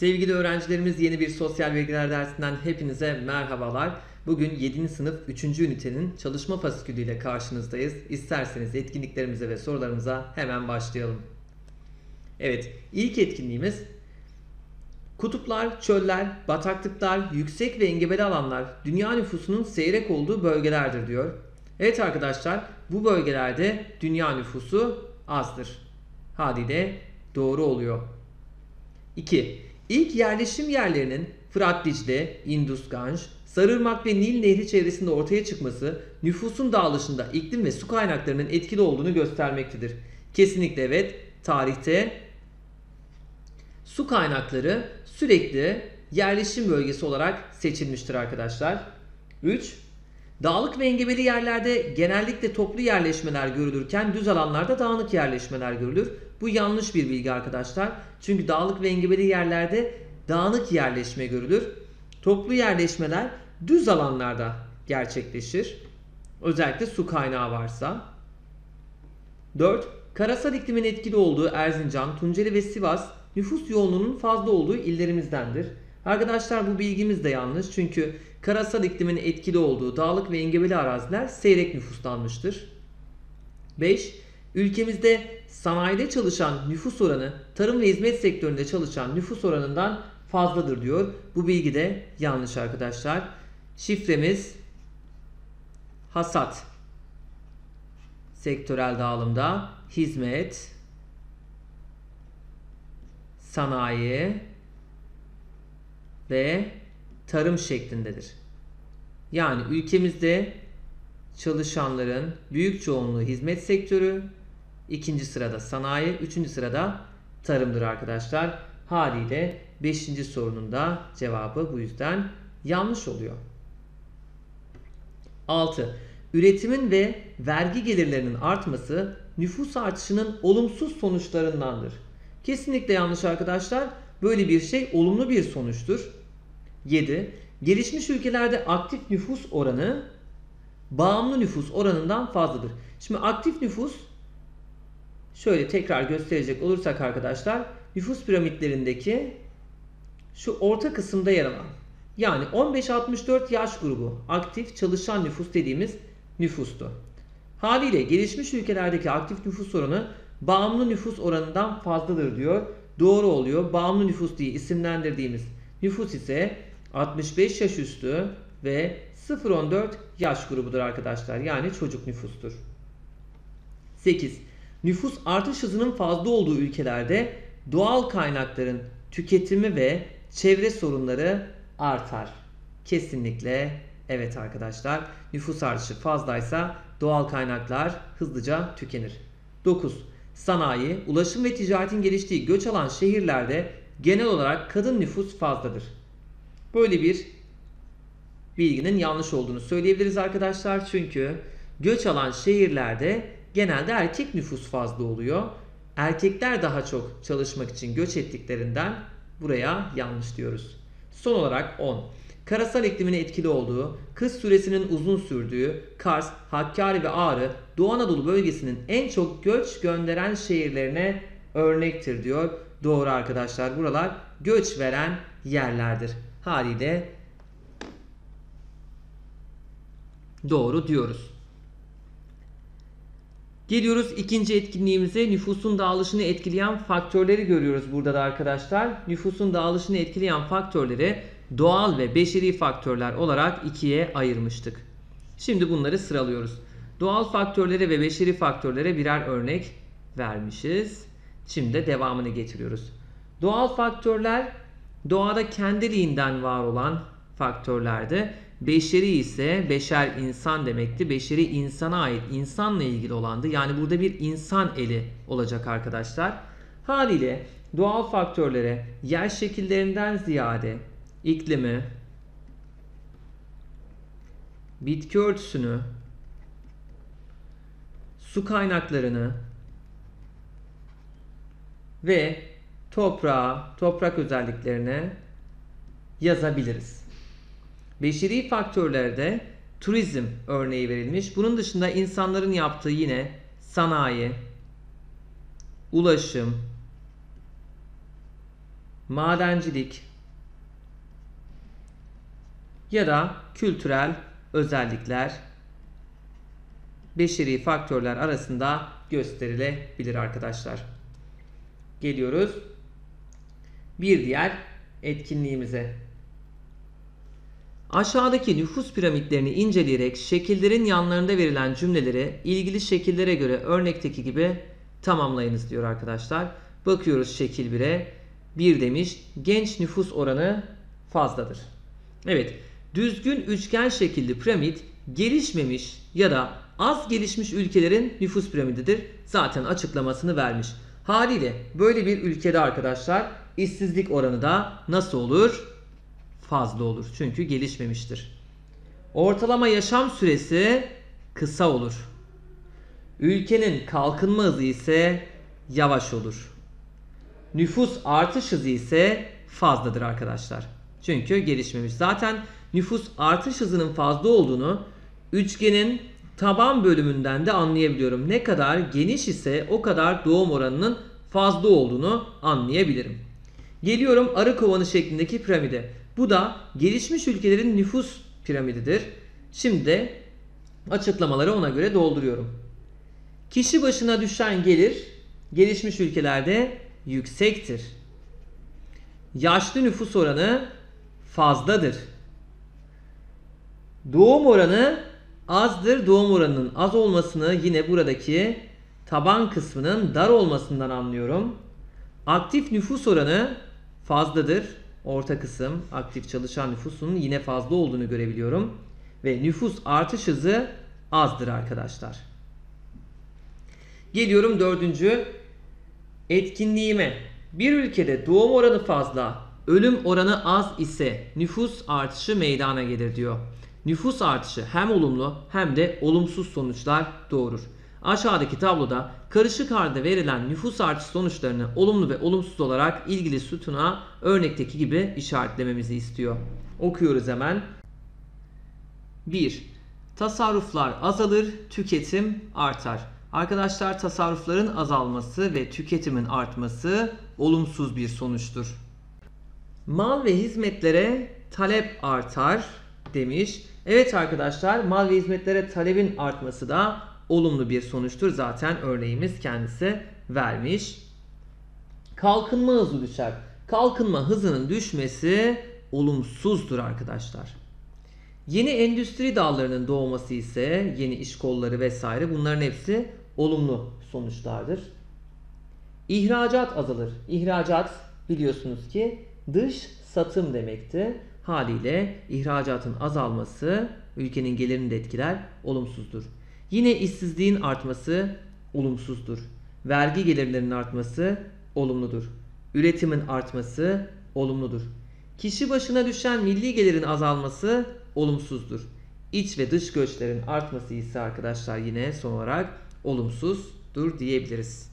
Sevgili öğrencilerimiz yeni bir sosyal bilgiler dersinden hepinize merhabalar. Bugün 7. sınıf 3. ünitenin çalışma fasikülü ile karşınızdayız. İsterseniz etkinliklerimize ve sorularımıza hemen başlayalım. Evet, ilk etkinliğimiz Kutuplar, çöller, bataklıklar, yüksek ve engebeli alanlar dünya nüfusunun seyrek olduğu bölgelerdir diyor. Evet arkadaşlar, bu bölgelerde dünya nüfusu azdır. Haliyle doğru oluyor. 2. İlk yerleşim yerlerinin Fırat Dicle, Indus Ganj, Sarırmak ve Nil Nehri çevresinde ortaya çıkması nüfusun dağılışında iklim ve su kaynaklarının etkili olduğunu göstermektedir. Kesinlikle evet. Tarihte su kaynakları sürekli yerleşim bölgesi olarak seçilmiştir arkadaşlar. 3. Dağlık ve engebeli yerlerde genellikle toplu yerleşmeler görülürken düz alanlarda dağınık yerleşmeler görülür. Bu yanlış bir bilgi arkadaşlar. Çünkü dağlık ve engebeli yerlerde dağınık yerleşme görülür. Toplu yerleşmeler düz alanlarda gerçekleşir. Özellikle su kaynağı varsa. 4. Karasal iklimin etkili olduğu Erzincan, Tunceli ve Sivas nüfus yoğunluğunun fazla olduğu illerimizdendir. Arkadaşlar bu bilgimiz de yanlış çünkü karasal iklimin etkili olduğu dağlık ve engebeli araziler seyrek nüfuslanmıştır. 5. Ülkemizde sanayide çalışan nüfus oranı tarım ve hizmet sektöründe çalışan nüfus oranından fazladır diyor. Bu bilgi de yanlış arkadaşlar. Şifremiz hasat sektörel dağılımda hizmet sanayi ve tarım şeklindedir. Yani ülkemizde çalışanların büyük çoğunluğu hizmet sektörü, ikinci sırada sanayi, üçüncü sırada tarımdır arkadaşlar. Haliyle beşinci sorunun da cevabı bu yüzden yanlış oluyor. 6. Üretimin ve vergi gelirlerinin artması nüfus artışının olumsuz sonuçlarındandır. Kesinlikle yanlış arkadaşlar. Böyle bir şey olumlu bir sonuçtur. 7. Gelişmiş ülkelerde aktif nüfus oranı bağımlı nüfus oranından fazladır. Şimdi aktif nüfus şöyle tekrar gösterecek olursak arkadaşlar nüfus piramitlerindeki şu orta kısımda yer alan yani 15-64 yaş grubu aktif çalışan nüfus dediğimiz nüfustu. Haliyle gelişmiş ülkelerdeki aktif nüfus oranı bağımlı nüfus oranından fazladır diyor. Doğru oluyor. Bağımlı nüfus diye isimlendirdiğimiz nüfus ise 65 yaş üstü ve 0-14 yaş grubudur arkadaşlar. Yani çocuk nüfustur. 8. Nüfus artış hızının fazla olduğu ülkelerde doğal kaynakların tüketimi ve çevre sorunları artar. Kesinlikle evet arkadaşlar. Nüfus artışı fazlaysa doğal kaynaklar hızlıca tükenir. 9. Sanayi, ulaşım ve ticaretin geliştiği göç alan şehirlerde genel olarak kadın nüfus fazladır. Böyle bir bilginin yanlış olduğunu söyleyebiliriz arkadaşlar. Çünkü göç alan şehirlerde genelde erkek nüfus fazla oluyor. Erkekler daha çok çalışmak için göç ettiklerinden buraya yanlış diyoruz. Son olarak 10. Karasal iklimin etkili olduğu, kış süresinin uzun sürdüğü Kars, Hakkari ve Ağrı Doğu Anadolu bölgesinin en çok göç gönderen şehirlerine örnektir diyor. Doğru arkadaşlar buralar göç veren yerlerdir. Haliyle doğru diyoruz. Geliyoruz ikinci etkinliğimize nüfusun dağılışını etkileyen faktörleri görüyoruz burada da arkadaşlar. Nüfusun dağılışını etkileyen faktörleri doğal ve beşeri faktörler olarak ikiye ayırmıştık. Şimdi bunları sıralıyoruz. Doğal faktörlere ve beşeri faktörlere birer örnek vermişiz. Şimdi de devamını getiriyoruz. Doğal faktörler doğada kendiliğinden var olan faktörlerde beşeri ise beşer insan demekti. Beşeri insana ait, insanla ilgili olandı. Yani burada bir insan eli olacak arkadaşlar. Haliyle doğal faktörlere yer şekillerinden ziyade iklimi, bitki örtüsünü, su kaynaklarını ve toprağı, toprak özelliklerini yazabiliriz. Beşeri faktörlerde turizm örneği verilmiş. Bunun dışında insanların yaptığı yine sanayi, ulaşım, madencilik ya da kültürel özellikler beşeri faktörler arasında gösterilebilir arkadaşlar. Geliyoruz bir diğer etkinliğimize. Aşağıdaki nüfus piramitlerini inceleyerek şekillerin yanlarında verilen cümleleri ilgili şekillere göre örnekteki gibi tamamlayınız diyor arkadaşlar. Bakıyoruz şekil 1'e. 1 demiş genç nüfus oranı fazladır. Evet düzgün üçgen şekilli piramit gelişmemiş ya da az gelişmiş ülkelerin nüfus piramididir. Zaten açıklamasını vermiş. Haliyle böyle bir ülkede arkadaşlar işsizlik oranı da nasıl olur? Fazla olur. Çünkü gelişmemiştir. Ortalama yaşam süresi kısa olur. Ülkenin kalkınma hızı ise yavaş olur. Nüfus artış hızı ise fazladır arkadaşlar. Çünkü gelişmemiş. Zaten nüfus artış hızının fazla olduğunu üçgenin taban bölümünden de anlayabiliyorum. Ne kadar geniş ise o kadar doğum oranının fazla olduğunu anlayabilirim. Geliyorum arı kovanı şeklindeki piramide. Bu da gelişmiş ülkelerin nüfus piramididir. Şimdi açıklamaları ona göre dolduruyorum. Kişi başına düşen gelir gelişmiş ülkelerde yüksektir. Yaşlı nüfus oranı fazladır. Doğum oranı azdır. Doğum oranının az olmasını yine buradaki taban kısmının dar olmasından anlıyorum. Aktif nüfus oranı fazladır. Orta kısım aktif çalışan nüfusun yine fazla olduğunu görebiliyorum. Ve nüfus artış hızı azdır arkadaşlar. Geliyorum dördüncü etkinliğime. Bir ülkede doğum oranı fazla, ölüm oranı az ise nüfus artışı meydana gelir diyor. Nüfus artışı hem olumlu hem de olumsuz sonuçlar doğurur. Aşağıdaki tabloda karışık halde verilen nüfus artış sonuçlarını olumlu ve olumsuz olarak ilgili sütuna örnekteki gibi işaretlememizi istiyor. Okuyoruz hemen. 1. Tasarruflar azalır, tüketim artar. Arkadaşlar tasarrufların azalması ve tüketimin artması olumsuz bir sonuçtur. Mal ve hizmetlere talep artar demiş. Evet arkadaşlar mal ve hizmetlere talebin artması da olumlu bir sonuçtur. Zaten örneğimiz kendisi vermiş. Kalkınma hızı düşer. Kalkınma hızının düşmesi olumsuzdur arkadaşlar. Yeni endüstri dallarının doğması ise yeni iş kolları vesaire bunların hepsi olumlu sonuçlardır. İhracat azalır. İhracat biliyorsunuz ki dış satım demekti. Haliyle ihracatın azalması ülkenin gelirini de etkiler, olumsuzdur. Yine işsizliğin artması olumsuzdur. Vergi gelirlerinin artması olumludur. Üretimin artması olumludur. Kişi başına düşen milli gelirin azalması olumsuzdur. İç ve dış göçlerin artması ise arkadaşlar yine son olarak olumsuzdur diyebiliriz.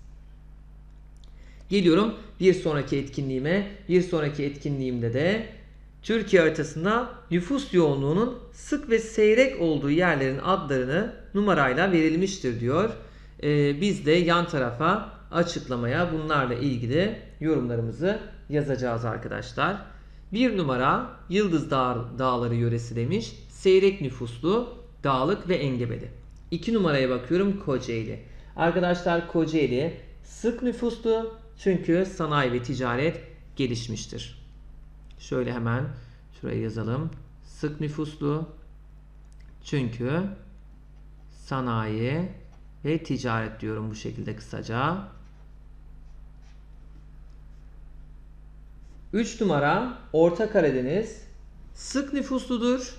Geliyorum bir sonraki etkinliğime. Bir sonraki etkinliğimde de Türkiye haritasında nüfus yoğunluğunun sık ve seyrek olduğu yerlerin adlarını numarayla verilmiştir diyor. Ee, biz de yan tarafa açıklamaya bunlarla ilgili yorumlarımızı yazacağız arkadaşlar. Bir numara Yıldız Dağ, Dağları yöresi demiş. Seyrek nüfuslu, dağlık ve engebeli. İki numaraya bakıyorum Kocaeli. Arkadaşlar Kocaeli sık nüfuslu çünkü sanayi ve ticaret gelişmiştir. Şöyle hemen şuraya yazalım. Sık nüfuslu çünkü sanayi ve ticaret diyorum bu şekilde kısaca. 3 numara Orta Karadeniz sık nüfusludur.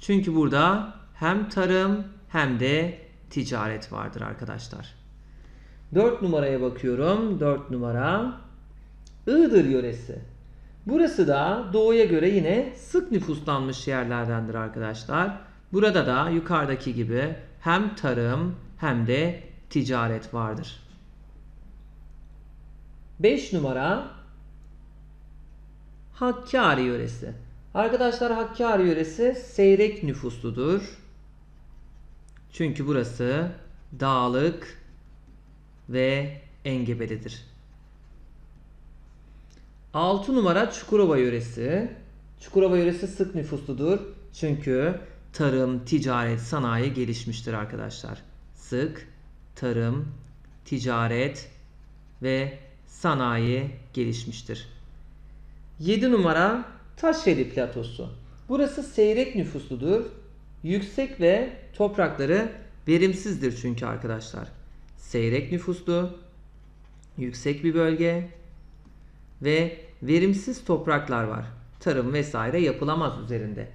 Çünkü burada hem tarım hem de ticaret vardır arkadaşlar. 4 numaraya bakıyorum. 4 numara Iğdır yöresi. Burası da doğuya göre yine sık nüfuslanmış yerlerdendir arkadaşlar. Burada da yukarıdaki gibi hem tarım hem de ticaret vardır. 5 numara Hakkari yöresi. Arkadaşlar Hakkari yöresi seyrek nüfusludur. Çünkü burası dağlık ve engebelidir. 6 numara Çukurova yöresi. Çukurova yöresi sık nüfusludur. Çünkü tarım, ticaret, sanayi gelişmiştir arkadaşlar. Sık, tarım, ticaret ve sanayi gelişmiştir. 7 numara Taşyeli platosu. Burası seyrek nüfusludur. Yüksek ve toprakları verimsizdir çünkü arkadaşlar. Seyrek nüfuslu, yüksek bir bölge ve verimsiz topraklar var. Tarım vesaire yapılamaz üzerinde.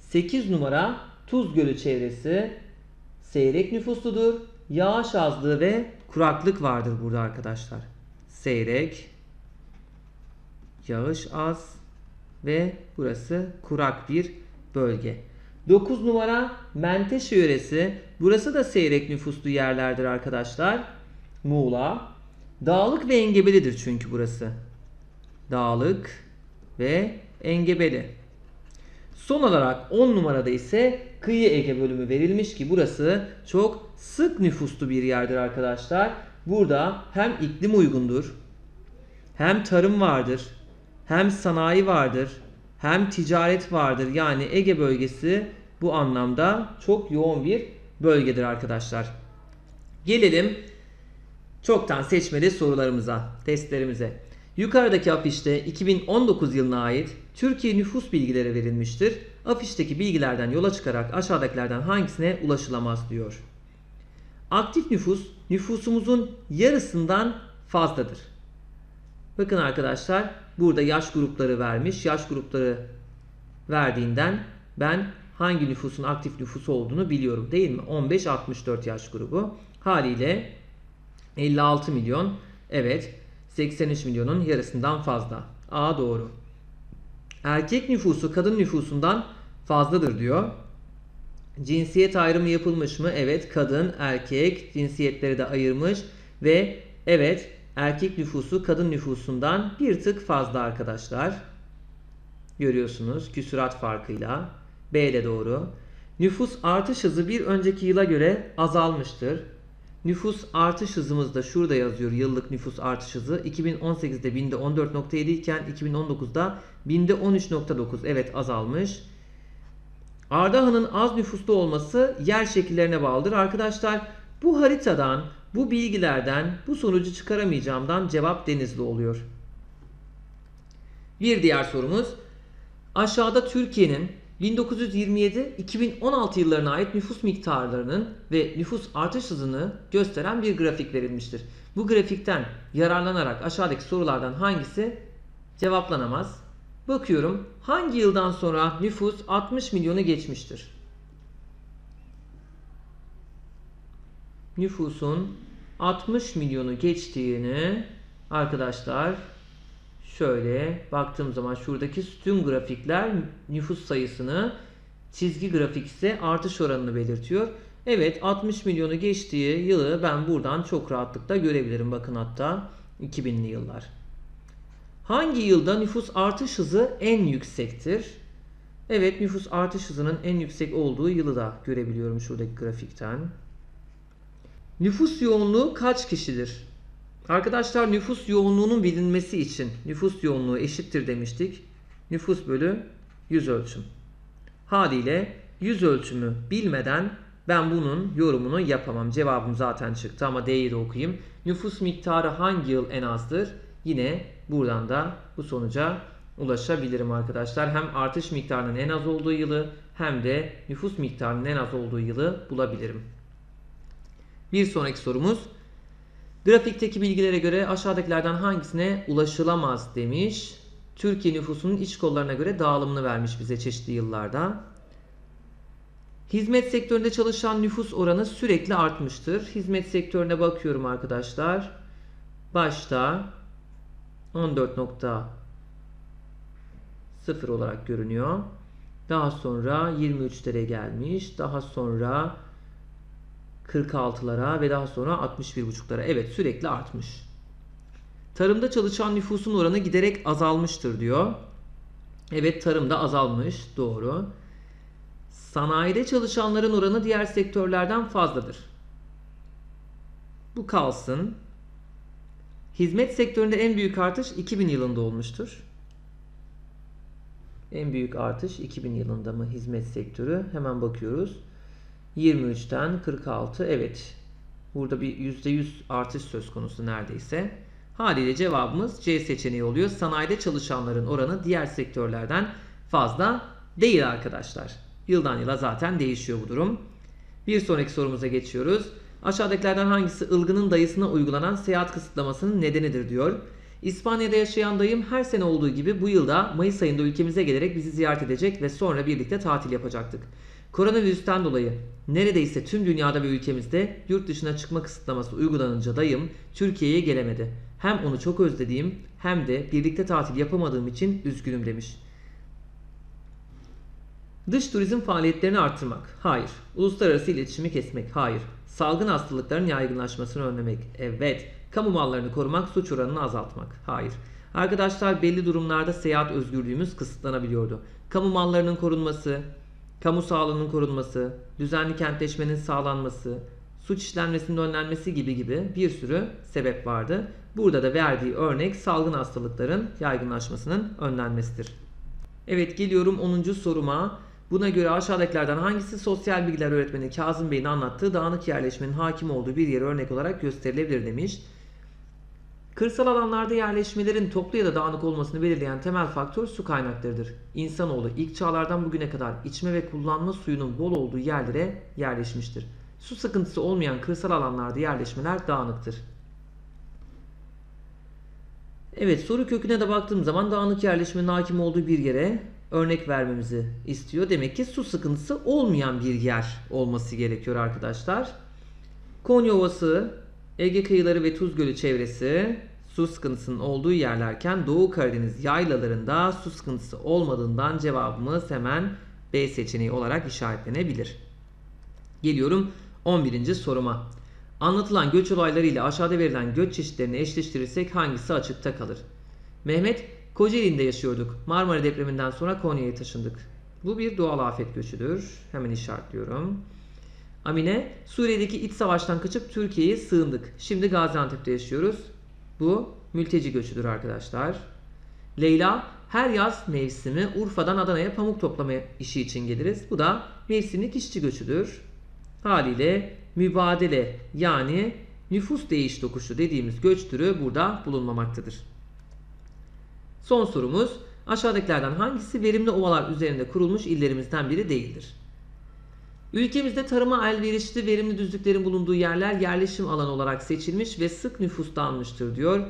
8 numara Tuz Gölü çevresi seyrek nüfusludur. Yağış azlığı ve kuraklık vardır burada arkadaşlar. Seyrek, yağış az ve burası kurak bir bölge. 9 numara Menteşe yöresi. Burası da seyrek nüfuslu yerlerdir arkadaşlar. Muğla. Dağlık ve engebelidir çünkü burası. Dağlık ve engebeli. Son olarak 10 numarada ise kıyı Ege bölümü verilmiş ki burası çok sık nüfuslu bir yerdir arkadaşlar. Burada hem iklim uygundur, hem tarım vardır, hem sanayi vardır, hem ticaret vardır. Yani Ege bölgesi bu anlamda çok yoğun bir bölgedir arkadaşlar. Gelelim çoktan seçmeli sorularımıza, testlerimize. Yukarıdaki afişte 2019 yılına ait Türkiye nüfus bilgileri verilmiştir. Afişteki bilgilerden yola çıkarak aşağıdakilerden hangisine ulaşılamaz diyor. Aktif nüfus nüfusumuzun yarısından fazladır. Bakın arkadaşlar burada yaş grupları vermiş. Yaş grupları verdiğinden ben hangi nüfusun aktif nüfusu olduğunu biliyorum değil mi? 15-64 yaş grubu. Haliyle 56 milyon evet 83 milyonun yarısından fazla. A doğru. Erkek nüfusu kadın nüfusundan fazladır diyor. Cinsiyet ayrımı yapılmış mı? Evet kadın, erkek cinsiyetleri de ayırmış ve evet erkek nüfusu kadın nüfusundan bir tık fazla arkadaşlar. Görüyorsunuz küsurat farkıyla. B ile doğru. Nüfus artış hızı bir önceki yıla göre azalmıştır. Nüfus artış hızımız da şurada yazıyor yıllık nüfus artış hızı. 2018'de binde 14.7 iken 2019'da binde 13.9 evet azalmış. Ardahan'ın az nüfuslu olması yer şekillerine bağlıdır. Arkadaşlar bu haritadan, bu bilgilerden, bu sonucu çıkaramayacağımdan cevap Denizli oluyor. Bir diğer sorumuz. Aşağıda Türkiye'nin 1927-2016 yıllarına ait nüfus miktarlarının ve nüfus artış hızını gösteren bir grafik verilmiştir. Bu grafikten yararlanarak aşağıdaki sorulardan hangisi cevaplanamaz? Bakıyorum hangi yıldan sonra nüfus 60 milyonu geçmiştir? Nüfusun 60 milyonu geçtiğini arkadaşlar şöyle baktığım zaman şuradaki sütun grafikler nüfus sayısını çizgi grafik ise artış oranını belirtiyor. Evet 60 milyonu geçtiği yılı ben buradan çok rahatlıkla görebilirim. Bakın hatta 2000'li yıllar. Hangi yılda nüfus artış hızı en yüksektir? Evet nüfus artış hızının en yüksek olduğu yılı da görebiliyorum şuradaki grafikten. Nüfus yoğunluğu kaç kişidir? Arkadaşlar nüfus yoğunluğunun bilinmesi için nüfus yoğunluğu eşittir demiştik. Nüfus bölü yüz ölçüm. Haliyle yüz ölçümü bilmeden ben bunun yorumunu yapamam. Cevabım zaten çıktı ama D'yi de okuyayım. Nüfus miktarı hangi yıl en azdır? Yine buradan da bu sonuca ulaşabilirim arkadaşlar. Hem artış miktarının en az olduğu yılı hem de nüfus miktarının en az olduğu yılı bulabilirim. Bir sonraki sorumuz. Grafikteki bilgilere göre aşağıdakilerden hangisine ulaşılamaz demiş. Türkiye nüfusunun iç kollarına göre dağılımını vermiş bize çeşitli yıllarda. Hizmet sektöründe çalışan nüfus oranı sürekli artmıştır. Hizmet sektörüne bakıyorum arkadaşlar. Başta 14.0 olarak görünüyor. Daha sonra 23'lere gelmiş. Daha sonra 46'lara ve daha sonra 61,5'lara. Evet sürekli artmış. Tarımda çalışan nüfusun oranı giderek azalmıştır diyor. Evet tarımda azalmış. Doğru. Sanayide çalışanların oranı diğer sektörlerden fazladır. Bu kalsın. Hizmet sektöründe en büyük artış 2000 yılında olmuştur. En büyük artış 2000 yılında mı hizmet sektörü? Hemen bakıyoruz. 23'ten 46. Evet. Burada bir %100 artış söz konusu neredeyse. Haliyle cevabımız C seçeneği oluyor. Sanayide çalışanların oranı diğer sektörlerden fazla değil arkadaşlar. Yıldan yıla zaten değişiyor bu durum. Bir sonraki sorumuza geçiyoruz. Aşağıdakilerden hangisi ılgının dayısına uygulanan seyahat kısıtlamasının nedenidir diyor. İspanya'da yaşayan dayım her sene olduğu gibi bu yılda Mayıs ayında ülkemize gelerek bizi ziyaret edecek ve sonra birlikte tatil yapacaktık. Koronavirüsten dolayı neredeyse tüm dünyada ve ülkemizde yurt dışına çıkma kısıtlaması uygulanınca dayım Türkiye'ye gelemedi. Hem onu çok özlediğim hem de birlikte tatil yapamadığım için üzgünüm demiş. Dış turizm faaliyetlerini artırmak. Hayır. Uluslararası iletişimi kesmek. Hayır. Salgın hastalıkların yaygınlaşmasını önlemek. Evet. Kamu mallarını korumak, suç oranını azaltmak. Hayır. Arkadaşlar belli durumlarda seyahat özgürlüğümüz kısıtlanabiliyordu. Kamu mallarının korunması, kamu sağlığının korunması, düzenli kentleşmenin sağlanması, suç işlenmesinin önlenmesi gibi gibi bir sürü sebep vardı. Burada da verdiği örnek salgın hastalıkların yaygınlaşmasının önlenmesidir. Evet geliyorum 10. soruma. Buna göre aşağıdakilerden hangisi sosyal bilgiler öğretmeni Kazım Bey'in anlattığı dağınık yerleşmenin hakim olduğu bir yere örnek olarak gösterilebilir demiş. Kırsal alanlarda yerleşmelerin toplu ya da dağınık olmasını belirleyen temel faktör su kaynaklarıdır. İnsanoğlu ilk çağlardan bugüne kadar içme ve kullanma suyunun bol olduğu yerlere yerleşmiştir. Su sıkıntısı olmayan kırsal alanlarda yerleşmeler dağınıktır. Evet soru köküne de baktığım zaman dağınık yerleşmenin hakim olduğu bir yere örnek vermemizi istiyor. Demek ki su sıkıntısı olmayan bir yer olması gerekiyor arkadaşlar. Konya Ovası, Ege kıyıları ve Tuz Gölü çevresi su sıkıntısının olduğu yerlerken Doğu Karadeniz yaylalarında su sıkıntısı olmadığından cevabımız hemen B seçeneği olarak işaretlenebilir. Geliyorum 11. soruma. Anlatılan göç olayları ile aşağıda verilen göç çeşitlerini eşleştirirsek hangisi açıkta kalır? Mehmet, Kocaeli'nde yaşıyorduk. Marmara depreminden sonra Konya'ya taşındık. Bu bir doğal afet göçüdür. Hemen işaretliyorum. Amine, Suriye'deki iç savaştan kaçıp Türkiye'ye sığındık. Şimdi Gaziantep'te yaşıyoruz. Bu mülteci göçüdür arkadaşlar. Leyla, her yaz mevsimi Urfa'dan Adana'ya pamuk toplama işi için geliriz. Bu da mevsimlik işçi göçüdür. Haliyle mübadele yani nüfus değiş tokuşu dediğimiz göç türü burada bulunmamaktadır. Son sorumuz aşağıdakilerden hangisi verimli ovalar üzerinde kurulmuş illerimizden biri değildir? Ülkemizde tarıma elverişli verimli düzlüklerin bulunduğu yerler yerleşim alanı olarak seçilmiş ve sık nüfuslanmıştır diyor.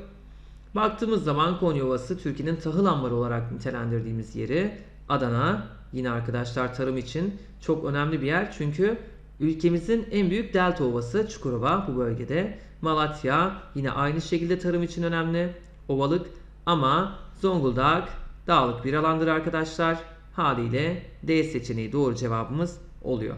Baktığımız zaman Konya Ovası Türkiye'nin tahıl ambarı olarak nitelendirdiğimiz yeri. Adana yine arkadaşlar tarım için çok önemli bir yer çünkü ülkemizin en büyük delta ovası Çukurova bu bölgede. Malatya yine aynı şekilde tarım için önemli. Ovalık ama Zonguldak dağlık bir alandır arkadaşlar. Haliyle D seçeneği doğru cevabımız oluyor.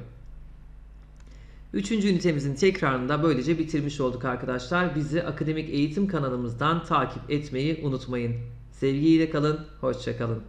Üçüncü ünitemizin tekrarını da böylece bitirmiş olduk arkadaşlar. Bizi akademik eğitim kanalımızdan takip etmeyi unutmayın. Sevgiyle kalın, hoşçakalın.